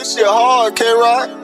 This shit hard, K-Rock.